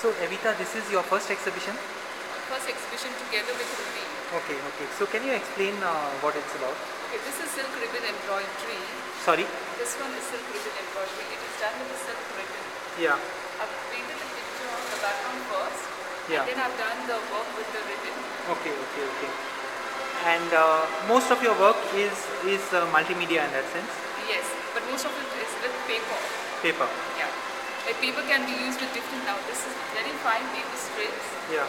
So Evita, this is your first exhibition? First exhibition together with Ruby. Okay, okay. So can you explain uh, what it's about? Okay, this is silk ribbon embroidery. Sorry? This one is silk ribbon embroidery. It is done with silk ribbon. Yeah. I've painted the picture of the background first. Yeah. And then I've done the work with the ribbon. Okay, okay, okay. And uh, most of your work is is uh, multimedia in that sense. Yes, but most of it is with paper. Paper. Like paper can be used with different now. This is very fine paper strips. Yeah.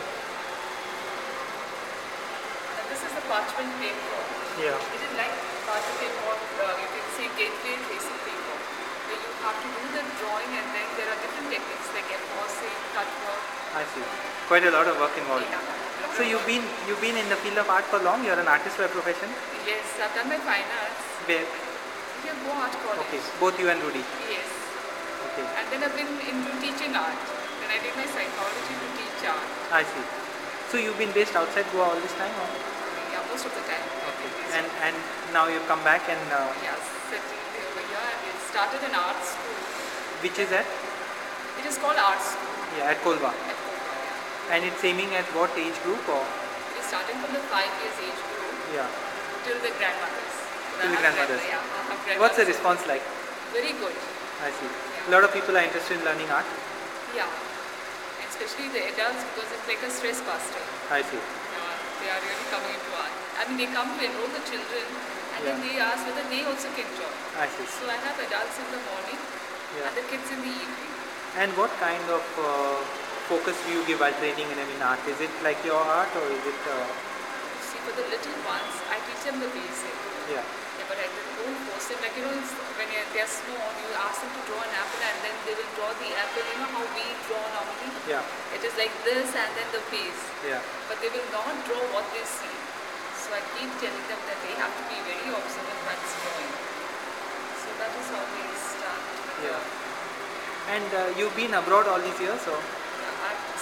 And this is the parchment paper. Yeah. It is like parchment paper, or, uh, you can say gateway tracing paper. Where you have to do the drawing and then there are different techniques like embossing, cut work. I see. Quite a lot of work involved. Yeah. So you've been you've been in the field of art for long. You're an artist by profession. Yes, I've done my fine arts. Where? Here, Art College. Okay. Both you and Rudy. Yes. Okay. And then I've been into teaching art. Then I did my psychology to teach art. I see. So you've been based outside Goa all this time, or? Yeah, most of the time. Okay. And and now you've come back and uh, yeah, settled over here and we started an art school. which is at? It is called art school. Yeah, at Colva. at Kolkata, yeah. And it's aiming at what age group or? It is starting from the five years age group Yeah. till the grandmothers. Till the grandmothers. Yeah, What's the response like? Very good. I see. A lot of people are interested in learning art. Yeah. Especially the adults because it's like a stress buster. I see. Uh, they are really coming into art. I mean, they come to enroll the children and then they ask whether they also can join. I see. So I have adults in the morning Yeah. and the kids in the evening. And what kind of uh, focus do you give while training in, in art? Is it like your art or is it? Uh, for the little ones, I teach them the basic. yeah. Yeah, but I don't force them. Like, you know, when they're small, you ask them to draw an apple and then they will draw the apple. You know how we draw normally? Yeah. It is like this and then the face. Yeah. But they will not draw what they see. So I keep telling them that they have to be very observant while drawing. So that is how they start. Yeah. And uh, you've been abroad all these years, so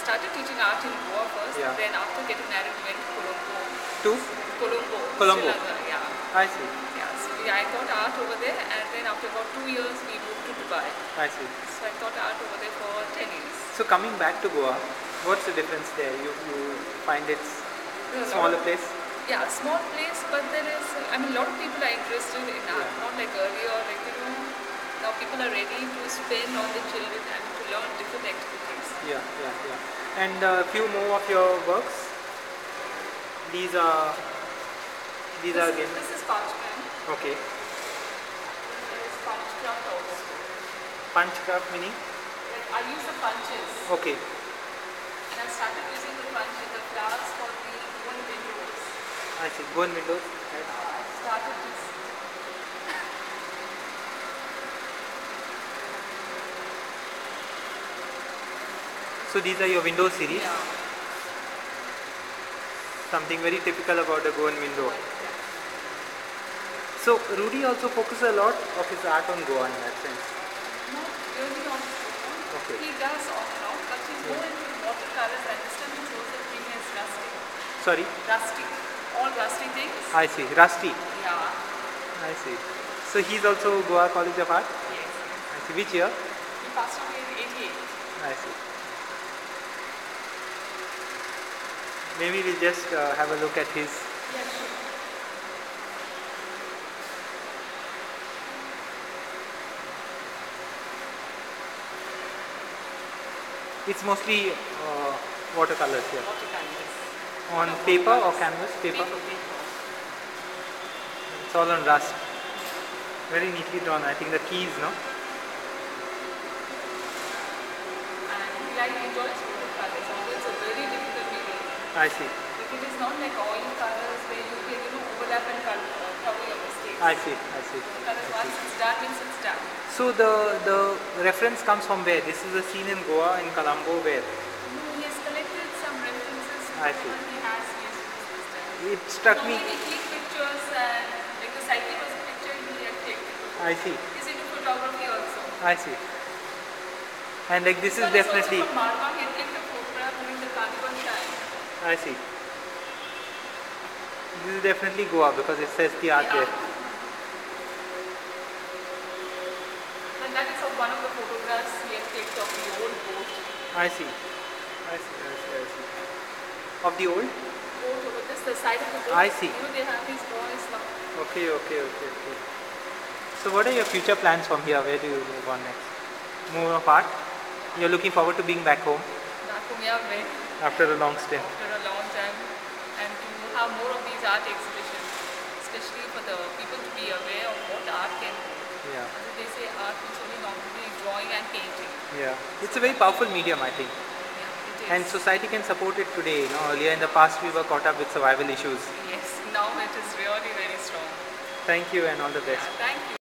started teaching art in Goa first. Yeah. Then after getting married, we went to Colombo. To? Colombo. Colombo. Yeah. I see. Yeah, so we, I taught art over there and then after about two years we moved to Dubai. I see. So I taught art over there for 10 years. So coming back to Goa, what's the difference there? You you find it's a smaller place? Yeah, small place, but there is, I mean, a lot of people are interested in art, Yeah. not like earlier, like, now people are ready to spend on the children and to learn different activities. Yeah, yeah, yeah. And a few more of your works. These are these are again this is parchment, okay. there is punch craft also. Punch craft meaning Like, I use the punches, okay. and I started using the punch in the flowers for the one windows. I see. In windows. Right. I started this. So these are your window series. Yeah. Something very typical about the Goan window. So Rudy also focuses a lot of his art on Goa in that sense. Not really on stone. Okay. He does on and off, but he's more into watercolors and this time he chose the thing as rusty. Sorry, Rusty. All rusty things. I see. Rusty. Yeah. I see. So he's also Goa College of Art. Yes. I see. Which year? He passed away in 88. I see. Maybe we'll just uh, have a look at his. Yeah, sure. It's mostly uh, watercolors here. Watercolors. On paper or canvas? Paper. Paper, paper. It's all on rust. Very neatly drawn. I think the keys, no? And he like enjoys watercolors, although it's a very difficult medium. I see. Because it is not like oil colors where you can, you know, overlap and uh, cover your mistakes. I see. I see. Colors once it's done, means it's done. So the the reference comes from where? This is a scene in Goa in Colombo where No, he has collected some references I see. he has used this time. it struck me. Normally click pictures and like the cycle was a picture he had clicked. I see. He's into photography also. I see. And like this is One definitely. also from Marwa, he had clicked a photograph during the carnival time. I see. This is definitely Goa because it says the art Yeah. there. And that is of one of the photographs we have taken of the old boat. I see. I see, I see, I see. Of the old? Boat over this, the side of the boat. I see. You know, they have these drawings now. Okay, okay, okay, okay. So what are your future plans from here? Where do you move on next? Move apart? You're looking forward to being back home Back home, yeah, very after a long stint. after a long time and to have more of these art exhibitions, especially for the people to be aware of what art can do. Yeah, As they say, art is only normally drawing and painting. yeah. It's a very powerful medium, I think. Yeah, it And society can support it today. You know, earlier in the past we were caught up with survival issues. yes, now it is really very strong. Thank you and all the best. Thank you.